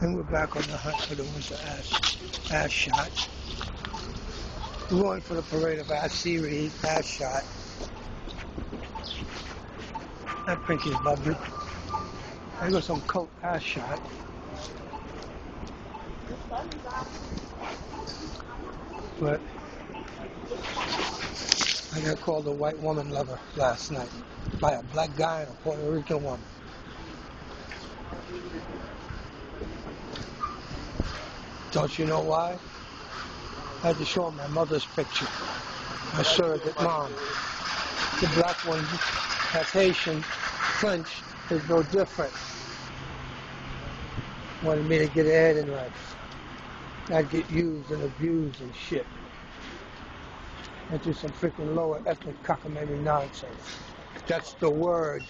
And we're back on the hunt for the winter ass, ass shot. We're going for the parade of ass series, ass shot. That pink is. I got some coat ass shot. But I got called a white woman lover last night by a black guy and a Puerto Rican woman. Don't you know why? I had to show my mother's picture, my surrogate mom. The black one, that's Haitian, French, is no different. Wanted me to get ahead in life. I'd get used and abused and shit. Into some freaking lower ethnic cockamamie nonsense. That's the word.